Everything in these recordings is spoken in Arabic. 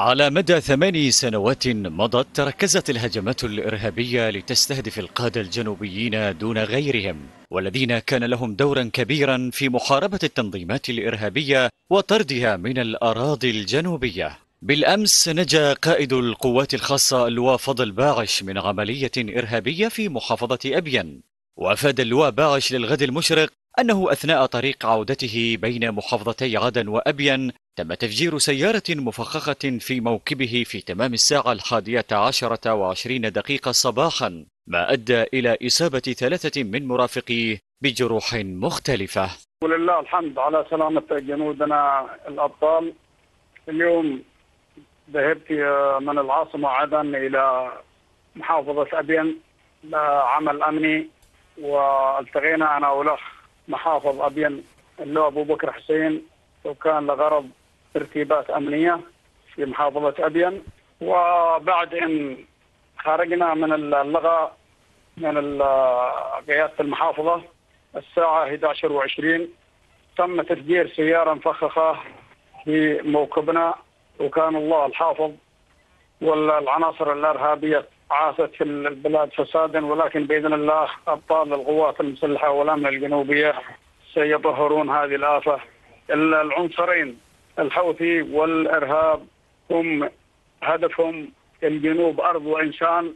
على مدى ثماني سنوات مضت تركزت الهجمات الإرهابية لتستهدف القادة الجنوبيين دون غيرهم والذين كان لهم دورا كبيرا في محاربة التنظيمات الإرهابية وطردها من الأراضي الجنوبية. بالأمس نجا قائد القوات الخاصة اللواء فضل باعش من عملية إرهابية في محافظة أبين. وأفاد اللواء باعش للغد المشرق أنه أثناء طريق عودته بين محافظتي عدن وأبين تم تفجير سيارة مفخخة في موكبه في تمام الساعة الحادية عشرة وعشرين دقيقة صباحا ما أدى إلى إصابة ثلاثة من مرافقيه بجروح مختلفة. ولله الحمد على سلامة جنودنا الأبطال. اليوم ذهبت من العاصمة عدن إلى محافظة أبين لعمل أمني والتقينا أنا وألأخ محافظ أبين اللي أبو بكر حسين وكان لغرض ترتيبات أمنية في محافظة أبين. وبعد أن خرجنا من اللغة من قيادة المحافظة الساعة 11 و20 تم تفجير سيارة مفخخة في موكبنا وكان الله الحافظ والعناصر الإرهابية عاثت في البلاد فسادا ولكن بإذن الله أبطال القوات المسلحة والأمن الجنوبية سيظهرون هذه الآفة. العنصرين الحوثي والإرهاب هم هدفهم الجنوب أرض وإنسان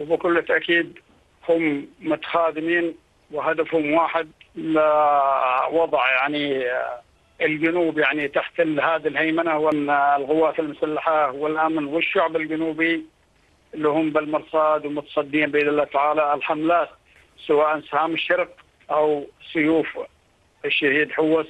وبكل تأكيد هم متخاذمين وهدفهم واحد لوضع يعني الجنوب يعني تحت هذه الهيمنة والقوات المسلحة والأمن والشعب الجنوبي اللي هم بالمرصاد ومتصدين بإذن الله تعالى. الحملات سواء سهام الشرق أو سيوف الشهيد حوس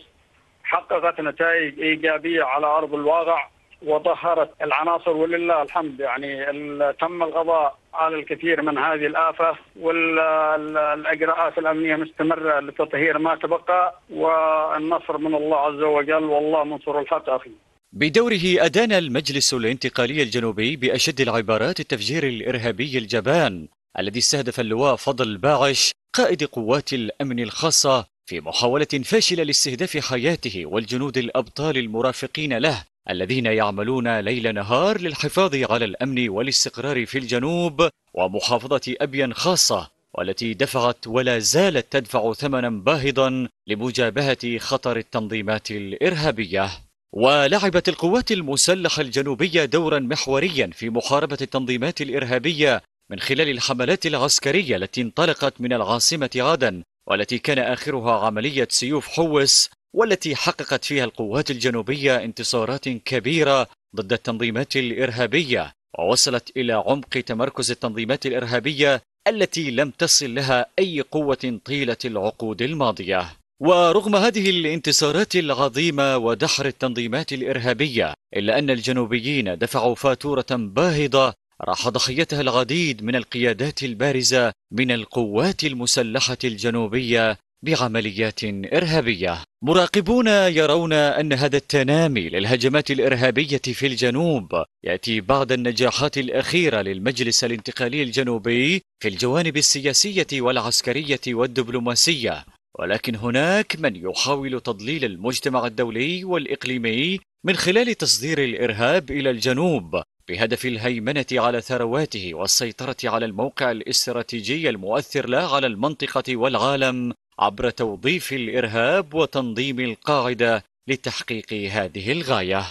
حققت نتائج إيجابية على أرض الواقع وظهرت العناصر ولله الحمد. يعني تم القضاء على الكثير من هذه الآفة والإجراءات الأمنية مستمرة لتطهير ما تبقى والنصر من الله عز وجل. والله منصر الحق أخي. بدوره أدان المجلس الانتقالي الجنوبي بأشد العبارات التفجير الإرهابي الجبان الذي استهدف اللواء فضل باعش قائد قوات الأمن الخاصة في محاولة فاشلة لاستهداف حياته والجنود الأبطال المرافقين له الذين يعملون ليل نهار للحفاظ على الأمن والاستقرار في الجنوب ومحافظة أبين خاصة والتي دفعت ولا زالت تدفع ثمنا باهظا لمجابهة خطر التنظيمات الإرهابية. ولعبت القوات المسلحة الجنوبية دورا محوريا في محاربة التنظيمات الإرهابية من خلال الحملات العسكرية التي انطلقت من العاصمة عدن والتي كان آخرها عملية سيوف حوس والتي حققت فيها القوات الجنوبية انتصارات كبيرة ضد التنظيمات الإرهابية ووصلت إلى عمق تمركز التنظيمات الإرهابية التي لم تصل لها أي قوة طيلة العقود الماضية. ورغم هذه الانتصارات العظيمة ودحر التنظيمات الإرهابية إلا أن الجنوبيين دفعوا فاتورة باهظة راح ضحيتها العديد من القيادات البارزة من القوات المسلحة الجنوبية بعمليات إرهابية. مراقبون يرون أن هذا التنامي للهجمات الإرهابية في الجنوب يأتي بعد النجاحات الأخيرة للمجلس الانتقالي الجنوبي في الجوانب السياسية والعسكرية والدبلوماسية. ولكن هناك من يحاول تضليل المجتمع الدولي والإقليمي من خلال تصدير الإرهاب إلى الجنوب بهدف الهيمنة على ثرواته والسيطرة على الموقع الاستراتيجي المؤثر له على المنطقة والعالم عبر توظيف الإرهاب وتنظيم القاعدة لتحقيق هذه الغاية.